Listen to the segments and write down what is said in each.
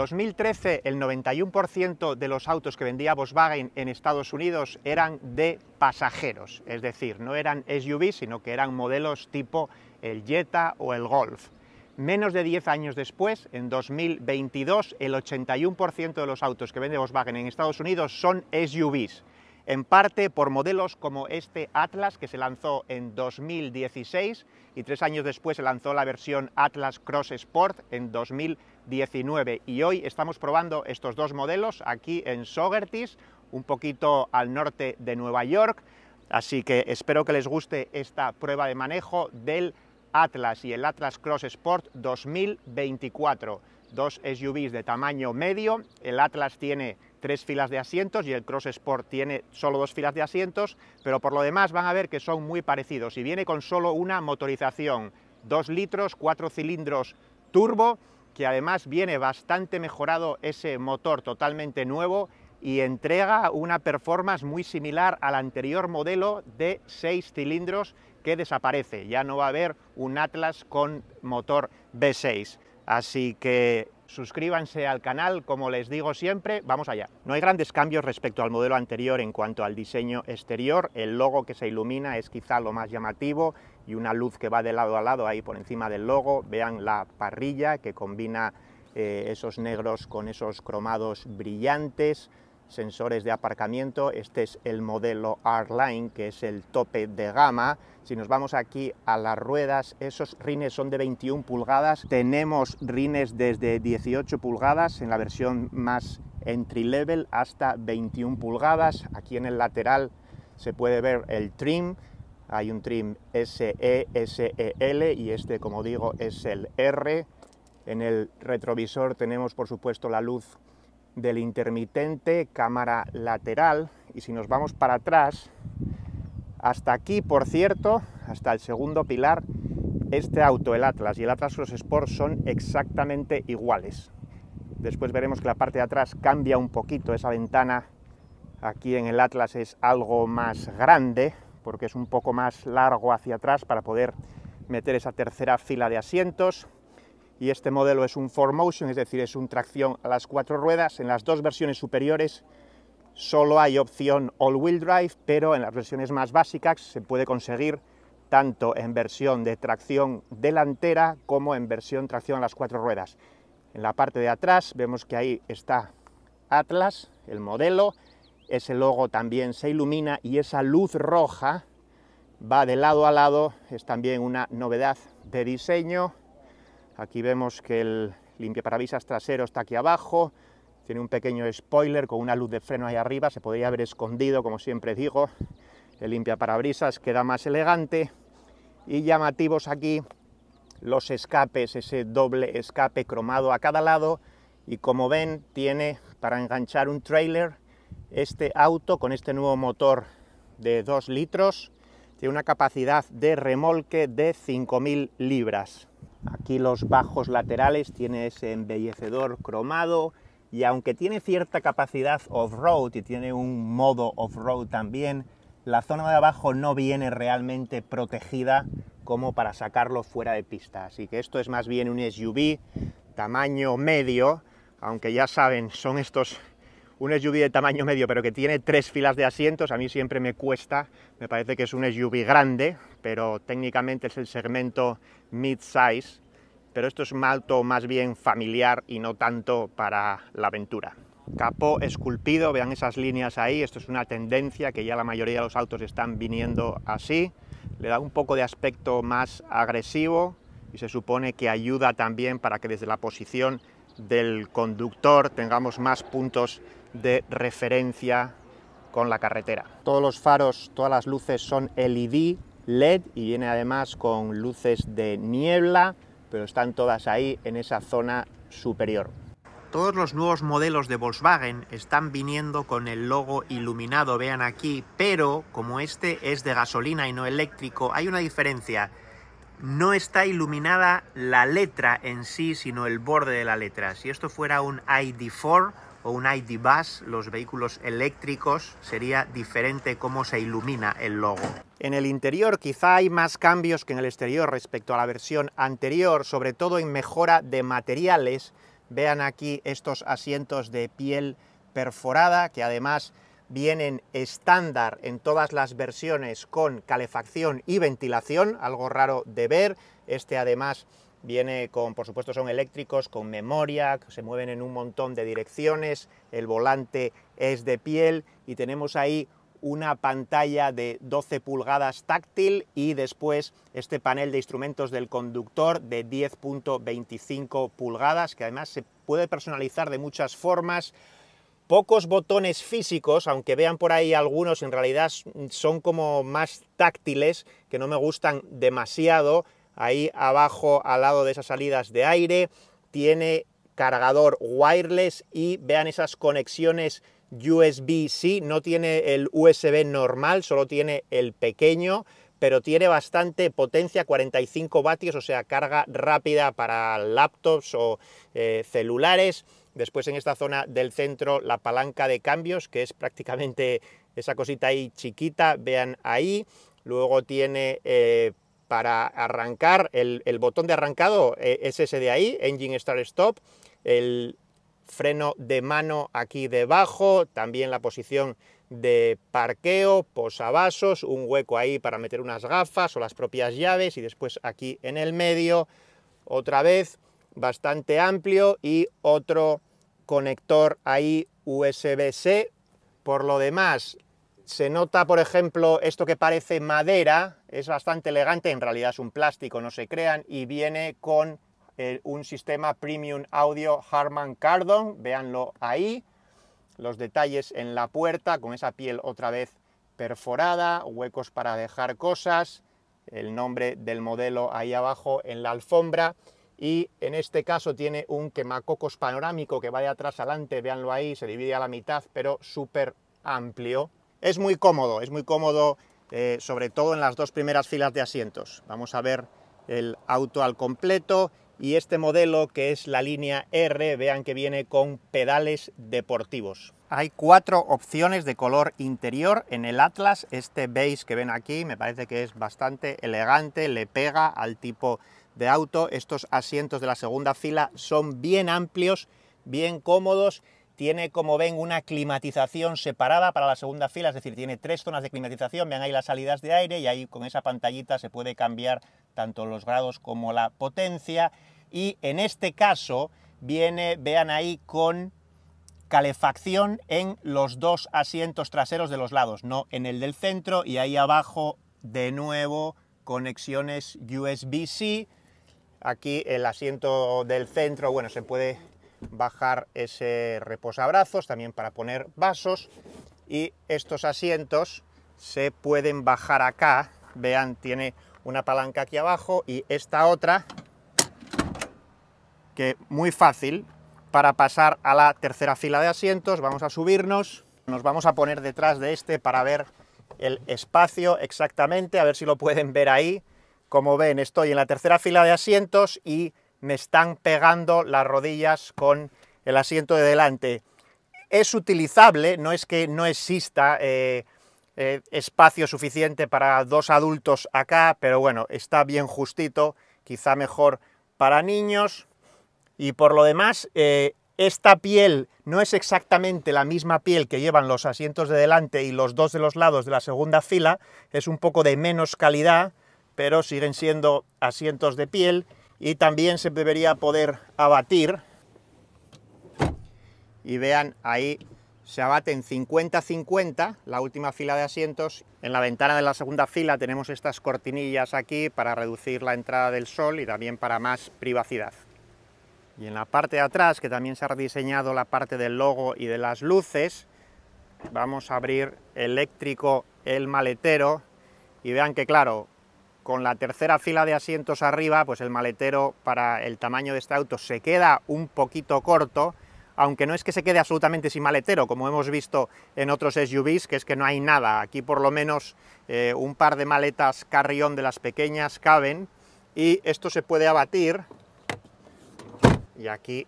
2013 el 91% de los autos que vendía Volkswagen en Estados Unidos eran de pasajeros, es decir, no eran SUVs, sino que eran modelos tipo el Jetta o el Golf. Menos de 10 años después, en 2022, el 81% de los autos que vende Volkswagen en Estados Unidos son SUVs, en parte por modelos como este Atlas que se lanzó en 2016 y tres años después se lanzó la versión Atlas Cross Sport en 2019 y hoy estamos probando estos dos modelos aquí en Sogertis, un poquito al norte de Nueva York, así que espero que les guste esta prueba de manejo del Atlas y el Atlas Cross Sport 2024, dos SUVs de tamaño medio, el Atlas tiene tres filas de asientos y el Cross Sport tiene solo dos filas de asientos, pero por lo demás van a ver que son muy parecidos y viene con solo una motorización, 2 litros, 4 cilindros turbo, que además viene bastante mejorado ese motor totalmente nuevo y entrega una performance muy similar al anterior modelo de 6 cilindros que desaparece, ya no va a haber un Atlas con motor V6. Así que suscríbanse al canal, como les digo siempre, vamos allá. No hay grandes cambios respecto al modelo anterior en cuanto al diseño exterior, el logo que se ilumina es quizá lo más llamativo y una luz que va de lado a lado ahí por encima del logo, vean la parrilla que combina eh, esos negros con esos cromados brillantes, sensores de aparcamiento, este es el modelo R-Line, que es el tope de gama. Si nos vamos aquí a las ruedas, esos rines son de 21 pulgadas, tenemos rines desde 18 pulgadas en la versión más entry level hasta 21 pulgadas, aquí en el lateral se puede ver el trim, hay un trim SE, SEL y este como digo es el R, en el retrovisor tenemos por supuesto la luz del intermitente, cámara lateral y si nos vamos para atrás, hasta aquí por cierto, hasta el segundo pilar, este auto, el Atlas y el Atlas Cross Sport son exactamente iguales. Después veremos que la parte de atrás cambia un poquito, esa ventana aquí en el Atlas es algo más grande, porque es un poco más largo hacia atrás para poder meter esa tercera fila de asientos y este modelo es un 4Motion, es decir, es un tracción a las cuatro ruedas. En las dos versiones superiores solo hay opción all-wheel drive, pero en las versiones más básicas se puede conseguir tanto en versión de tracción delantera como en versión tracción a las cuatro ruedas. En la parte de atrás vemos que ahí está Atlas, el modelo, ese logo también se ilumina y esa luz roja va de lado a lado, es también una novedad de diseño Aquí vemos que el limpiaparabrisas trasero está aquí abajo, tiene un pequeño spoiler con una luz de freno ahí arriba, se podría haber escondido, como siempre digo. El limpiaparabrisas queda más elegante. Y llamativos aquí los escapes, ese doble escape cromado a cada lado. Y como ven tiene para enganchar un trailer este auto con este nuevo motor de 2 litros, tiene una capacidad de remolque de 5.000 libras. Aquí los bajos laterales tiene ese embellecedor cromado y aunque tiene cierta capacidad off-road y tiene un modo off-road también, la zona de abajo no viene realmente protegida como para sacarlo fuera de pista. Así que esto es más bien un SUV tamaño medio, aunque ya saben, son estos un SUV de tamaño medio, pero que tiene tres filas de asientos, a mí siempre me cuesta, me parece que es un SUV grande, pero técnicamente es el segmento mid-size, pero esto es un auto más bien familiar y no tanto para la aventura. Capó esculpido, vean esas líneas ahí, esto es una tendencia que ya la mayoría de los autos están viniendo así, le da un poco de aspecto más agresivo y se supone que ayuda también para que desde la posición del conductor tengamos más puntos de referencia con la carretera. Todos los faros, todas las luces son LED, LED y viene además con luces de niebla, pero están todas ahí en esa zona superior. Todos los nuevos modelos de Volkswagen están viniendo con el logo iluminado, vean aquí, pero como este es de gasolina y no eléctrico, hay una diferencia. No está iluminada la letra en sí, sino el borde de la letra. Si esto fuera un ID4, o un ID Bus, los vehículos eléctricos, sería diferente cómo se ilumina el logo. En el interior quizá hay más cambios que en el exterior respecto a la versión anterior, sobre todo en mejora de materiales. Vean aquí estos asientos de piel perforada, que además vienen estándar en todas las versiones con calefacción y ventilación, algo raro de ver. Este además viene con, por supuesto son eléctricos, con memoria, se mueven en un montón de direcciones, el volante es de piel y tenemos ahí una pantalla de 12 pulgadas táctil y después este panel de instrumentos del conductor de 10.25 pulgadas, que además se puede personalizar de muchas formas. Pocos botones físicos, aunque vean por ahí algunos, en realidad son como más táctiles, que no me gustan demasiado. Ahí abajo, al lado de esas salidas de aire, tiene cargador wireless y vean esas conexiones USB-C, no tiene el USB normal, solo tiene el pequeño, pero tiene bastante potencia, 45 vatios, o sea, carga rápida para laptops o eh, celulares. Después en esta zona del centro la palanca de cambios, que es prácticamente esa cosita ahí chiquita, vean ahí. Luego tiene eh, para arrancar el, botón de arrancado, eh, es ese de ahí, Engine Start Stop. El freno de mano aquí debajo, también la posición de parqueo, posavasos, un hueco ahí para meter unas gafas o las propias llaves y después aquí en el medio, otra vez bastante amplio y otro conector ahí USB-C. Por lo demás, se nota, por ejemplo, esto que parece madera, es bastante elegante, en realidad es un plástico, no se crean, y viene con un sistema Premium Audio Harman Kardon, véanlo ahí, los detalles en la puerta con esa piel otra vez perforada, huecos para dejar cosas, el nombre del modelo ahí abajo en la alfombra y en este caso tiene un quemacocos panorámico que va de atrás adelante, véanlo ahí, se divide a la mitad, pero súper amplio. Es muy cómodo, es muy cómodo, eh, sobre todo en las dos primeras filas de asientos. Vamos a ver el auto al completo y este modelo que es la línea R, vean que viene con pedales deportivos. Hay cuatro opciones de color interior en el Atlas, este beige que ven aquí me parece que es bastante elegante, le pega al tipo de auto, estos asientos de la segunda fila son bien amplios, bien cómodos tiene, como ven, una climatización separada para la segunda fila, es decir, tiene tres zonas de climatización, vean ahí las salidas de aire y ahí con esa pantallita se puede cambiar tanto los grados como la potencia. Y en este caso viene, vean ahí, con calefacción en los dos asientos traseros de los lados, no en el del centro y ahí abajo de nuevo conexiones USB-C. Aquí el asiento del centro, bueno, se puede bajar ese reposabrazos, también para poner vasos y estos asientos se pueden bajar acá, vean, tiene una palanca aquí abajo y esta otra que muy fácil para pasar a la tercera fila de asientos, vamos a subirnos, nos vamos a poner detrás de este para ver el espacio exactamente, a ver si lo pueden ver ahí, como ven estoy en la tercera fila de asientos y me están pegando las rodillas con el asiento de delante. Es utilizable, no es que no exista eh, eh, espacio suficiente para dos adultos acá, pero bueno, está bien justito, quizá mejor para niños. Y por lo demás, eh, esta piel no es exactamente la misma piel que llevan los asientos de delante y los dos de los lados de la segunda fila, es un poco de menos calidad, pero siguen siendo asientos de piel y también se debería poder abatir. Y vean, ahí se abaten 50-50, la última fila de asientos. En la ventana de la segunda fila tenemos estas cortinillas aquí para reducir la entrada del sol y también para más privacidad. Y en la parte de atrás, que también se ha rediseñado la parte del logo y de las luces, vamos a abrir eléctrico el maletero y vean que claro, con la tercera fila de asientos arriba, pues el maletero para el tamaño de este auto se queda un poquito corto, aunque no es que se quede absolutamente sin maletero, como hemos visto en otros SUVs, que es que no hay nada. Aquí por lo menos eh, un par de maletas carrión de las pequeñas caben, y esto se puede abatir, y aquí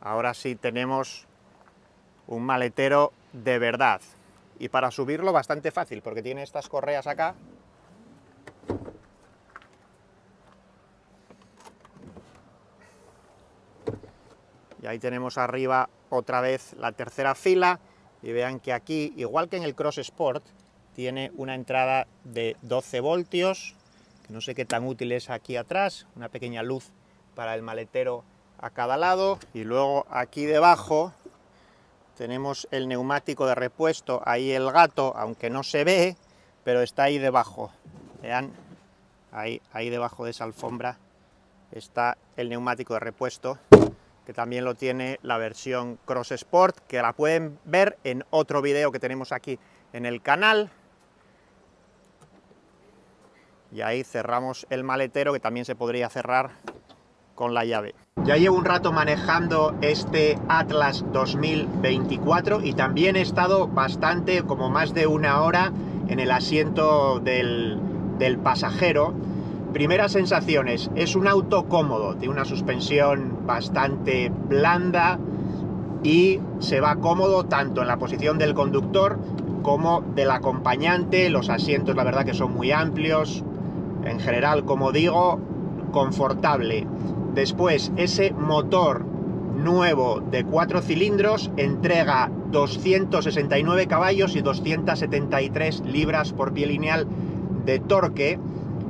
ahora sí tenemos un maletero de verdad y para subirlo bastante fácil porque tiene estas correas acá. Ahí tenemos arriba otra vez la tercera fila. Y vean que aquí, igual que en el Cross Sport, tiene una entrada de 12 voltios, no sé qué tan útil es aquí atrás, una pequeña luz para el maletero a cada lado. Y luego aquí debajo tenemos el neumático de repuesto, ahí el gato, aunque no se ve, pero está ahí debajo. Vean, ahí, ahí debajo de esa alfombra está el neumático de repuesto, que también lo tiene la versión Cross Sport, que la pueden ver en otro vídeo que tenemos aquí en el canal. Y ahí cerramos el maletero, que también se podría cerrar con la llave. Ya llevo un rato manejando este Atlas 2024 y también he estado bastante, como más de una hora, en el asiento del, del pasajero. Primeras sensaciones, es un auto cómodo, tiene una suspensión bastante blanda y se va cómodo tanto en la posición del conductor como del acompañante. Los asientos, la verdad que son muy amplios. En general, como digo, confortable. Después, ese motor nuevo de 4 cilindros entrega 269 caballos y 273 libras por pie lineal de torque,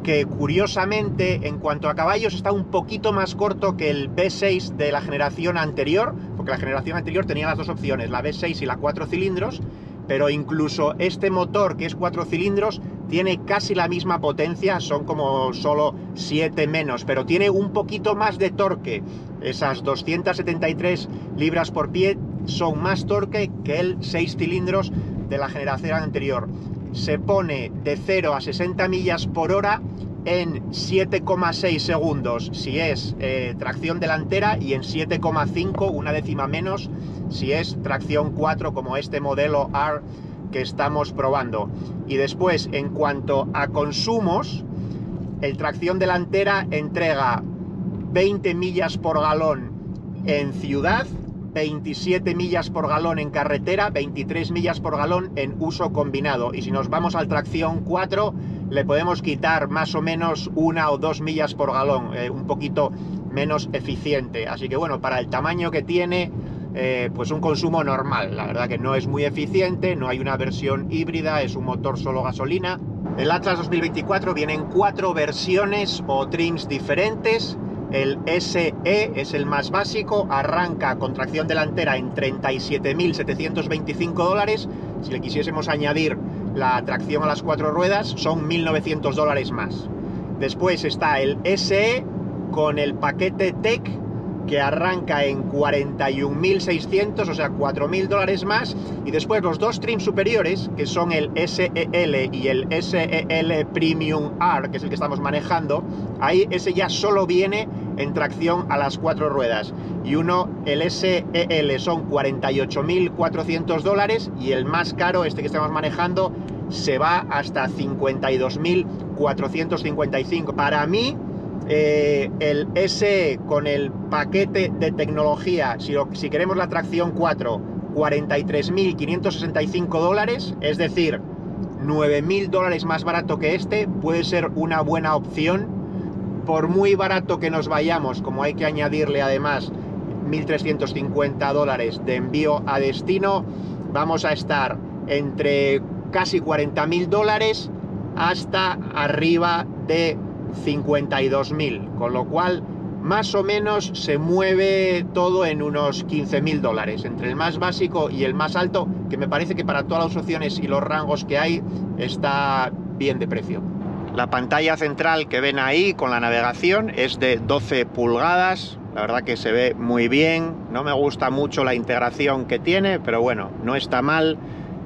que curiosamente en cuanto a caballos está un poquito más corto que el V6 de la generación anterior, porque la generación anterior tenía las dos opciones, la V6 y la 4 cilindros, pero incluso este motor que es 4 cilindros tiene casi la misma potencia, son como solo 7 menos, pero tiene un poquito más de torque. Esas 273 libras por pie son más torque que el 6 cilindros de la generación anterior. Se pone de 0 a 60 millas por hora en 7,6 segundos si es eh, tracción delantera y en 7,5, una décima menos, si es tracción 4 como este modelo R que estamos probando. Y después, en cuanto a consumos, el tracción delantera entrega 20 millas por galón en ciudad, 27 millas por galón en carretera, 23 millas por galón en uso combinado. Y si nos vamos al tracción 4, le podemos quitar más o menos una o dos millas por galón, eh, un poquito menos eficiente. Así que bueno, para el tamaño que tiene, eh, pues un consumo normal. La verdad que no es muy eficiente, no hay una versión híbrida, es un motor solo gasolina. El Atlas 2024 viene en cuatro versiones o trims diferentes. El SE es el más básico, arranca con tracción delantera en 37.725 dólares. Si le quisiésemos añadir la tracción a las cuatro ruedas, son 1.900 dólares más. Después está el SE con el paquete Tech que arranca en 41.600, o sea, 4.000 dólares más, y después los dos trims superiores, que son el SEL y el SEL Premium R, que es el que estamos manejando, ahí ese ya solo viene en tracción a las cuatro ruedas, y uno, el SEL, son 48.400 dólares, y el más caro, este que estamos manejando, se va hasta 52.455. Para mí, eh, el S con el paquete de tecnología, si, si queremos la tracción 4, 43.565 dólares, es decir, 9.000 dólares más barato que este, puede ser una buena opción. Por muy barato que nos vayamos, como hay que añadirle además 1.350 dólares de envío a destino, vamos a estar entre casi 40.000 dólares hasta arriba de 52.000, con lo cual más o menos se mueve todo en unos 15.000 dólares, entre el más básico y el más alto, que me parece que para todas las opciones y los rangos que hay está bien de precio. La pantalla central que ven ahí con la navegación es de 12 pulgadas, la verdad que se ve muy bien, no me gusta mucho la integración que tiene, pero bueno, no está mal.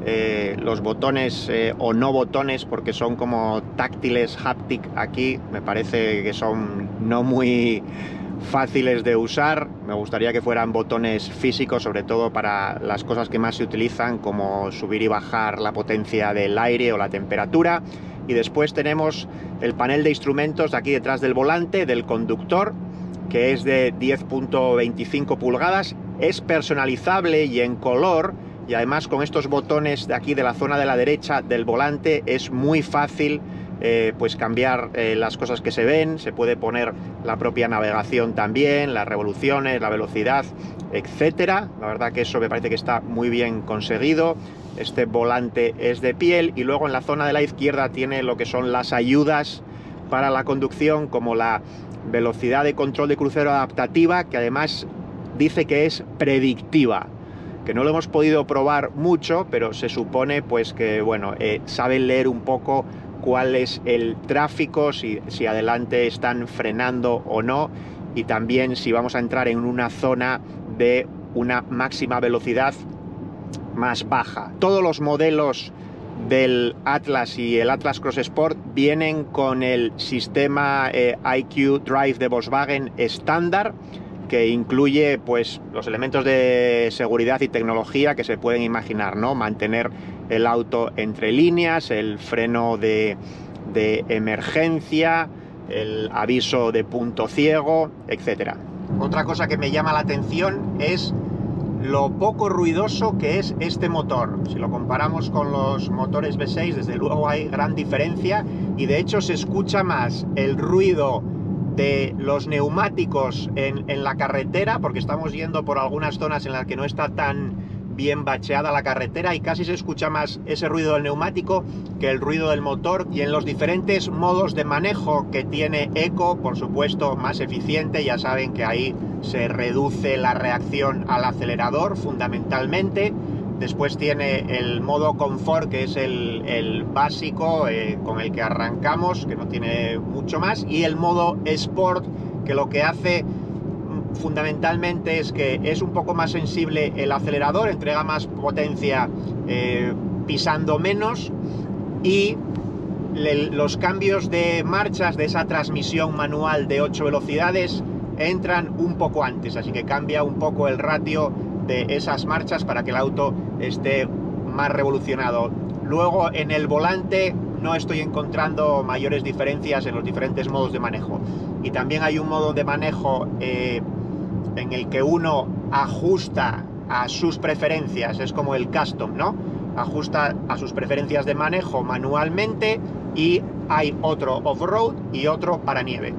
Eh, los botones eh, o no botones porque son como táctiles haptic aquí me parece que son no muy fáciles de usar. Me gustaría que fueran botones físicos sobre todo para las cosas que más se utilizan como subir y bajar la potencia del aire o la temperatura y después tenemos el panel de instrumentos aquí detrás del volante del conductor que es de 10.25 pulgadas. Es personalizable y en color y además con estos botones de aquí de la zona de la derecha del volante es muy fácil eh, pues cambiar eh, las cosas que se ven, se puede poner la propia navegación también, las revoluciones, la velocidad, etcétera. La verdad que eso me parece que está muy bien conseguido. Este volante es de piel y luego en la zona de la izquierda tiene lo que son las ayudas para la conducción como la velocidad de control de crucero adaptativa que además dice que es predictiva que no lo hemos podido probar mucho, pero se supone pues que bueno, eh, saben leer un poco cuál es el tráfico, si, si adelante están frenando o no, y también si vamos a entrar en una zona de una máxima velocidad más baja. Todos los modelos del Atlas y el Atlas Cross Sport vienen con el sistema eh, IQ Drive de Volkswagen estándar que incluye pues los elementos de seguridad y tecnología que se pueden imaginar, ¿no? Mantener el auto entre líneas, el freno de, emergencia, el aviso de punto ciego, etc. Otra cosa que me llama la atención es lo poco ruidoso que es este motor. Si lo comparamos con los motores V6, desde luego hay gran diferencia y de hecho se escucha más el ruido de los neumáticos en, la carretera, porque estamos yendo por algunas zonas en las que no está tan bien bacheada la carretera y casi se escucha más ese ruido del neumático que el ruido del motor y en los diferentes modos de manejo que tiene Eco, por supuesto más eficiente, ya saben que ahí se reduce la reacción al acelerador fundamentalmente, Después tiene el modo confort, que es el, básico eh, con el que arrancamos, que no tiene mucho más. Y el modo sport, que lo que hace fundamentalmente es que es un poco más sensible el acelerador, entrega más potencia eh, pisando menos y los cambios de marchas de esa transmisión manual de 8 velocidades entran un poco antes, así que cambia un poco el ratio de esas marchas para que el auto esté más revolucionado. Luego en el volante no estoy encontrando mayores diferencias en los diferentes modos de manejo. Y también hay un modo de manejo eh, en el que uno ajusta a sus preferencias, es como el custom, ¿no? Ajusta a sus preferencias de manejo manualmente y hay otro off-road y otro para nieve.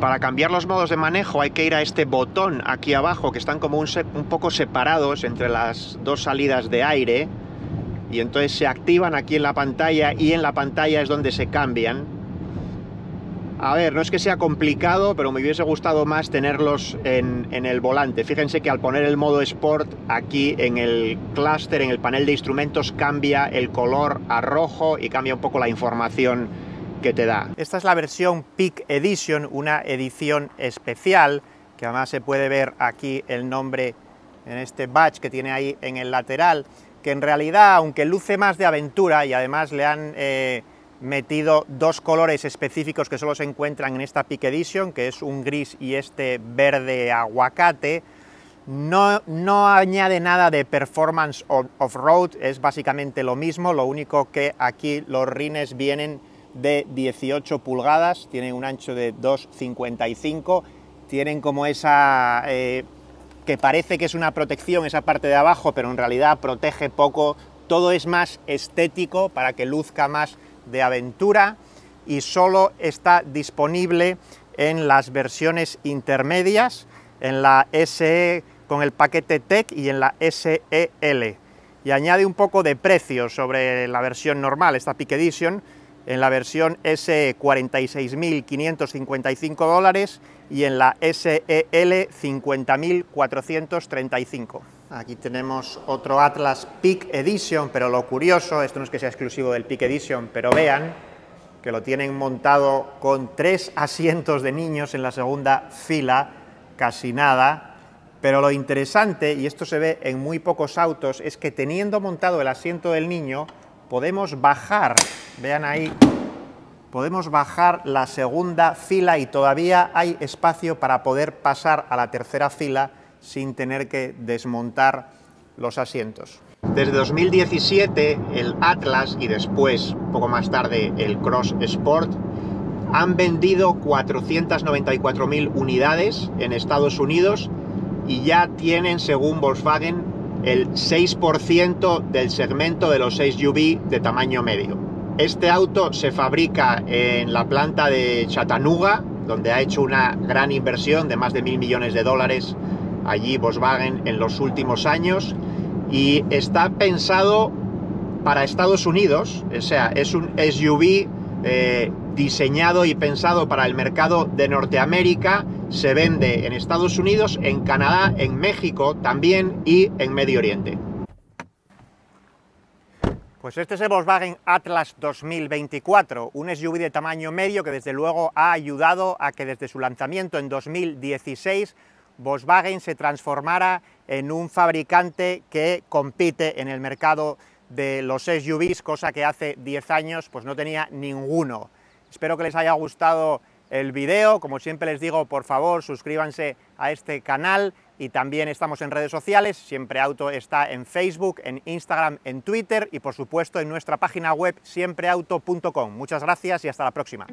Para cambiar los modos de manejo hay que ir a este botón aquí abajo que están como un, poco separados entre las dos salidas de aire y entonces se activan aquí en la pantalla y en la pantalla es donde se cambian. A ver, no es que sea complicado, pero me hubiese gustado más tenerlos en, el volante. Fíjense que al poner el modo Sport aquí en el clúster, en el panel de instrumentos, cambia el color a rojo y cambia un poco la información que te da. Esta es la versión Peak Edition, una edición especial, que además se puede ver aquí el nombre en este badge que tiene ahí en el lateral, que en realidad, aunque luce más de aventura y además le han eh, metido dos colores específicos que solo se encuentran en esta Peak Edition, que es un gris y este verde aguacate, no, no, añade nada de performance off-road, es básicamente lo mismo, lo único que aquí los rines vienen de 18 pulgadas, tienen un ancho de 2,55, tienen como esa... Eh, que parece que es una protección esa parte de abajo, pero en realidad protege poco, todo es más estético para que luzca más de aventura y solo está disponible en las versiones intermedias, en la SE con el paquete Tech y en la SEL. Y añade un poco de precio sobre la versión normal, esta Peak Edition, en la versión S 46.555 dólares y en la SEL 50.435. Aquí tenemos otro Atlas Peak Edition, pero lo curioso, esto no es que sea exclusivo del Peak Edition, pero vean que lo tienen montado con tres asientos de niños en la segunda fila, casi nada, pero lo interesante, y esto se ve en muy pocos autos, es que teniendo montado el asiento del niño, podemos bajar, vean ahí, podemos bajar la segunda fila y todavía hay espacio para poder pasar a la tercera fila sin tener que desmontar los asientos. Desde 2017 el Atlas y después, poco más tarde, el Cross Sport han vendido 494.000 unidades en Estados Unidos y ya tienen, según Volkswagen, el 6% del segmento de los 6 UV de tamaño medio. Este auto se fabrica en la planta de Chattanooga, donde ha hecho una gran inversión de más de mil millones de dólares allí Volkswagen en los últimos años y está pensado para Estados Unidos, o sea, es un SUV eh, diseñado y pensado para el mercado de Norteamérica, se vende en Estados Unidos, en Canadá, en México también y en Medio Oriente. Pues este es el Volkswagen Atlas 2024, un SUV de tamaño medio que desde luego ha ayudado a que desde su lanzamiento en 2016 Volkswagen se transformara en un fabricante que compite en el mercado de los SUVs, cosa que hace 10 años pues no tenía ninguno. Espero que les haya gustado el video, como siempre les digo, por favor suscríbanse a este canal y también estamos en redes sociales, Siempre Auto está en Facebook, en Instagram, en Twitter y por supuesto en nuestra página web siempreauto.com. Muchas gracias y hasta la próxima.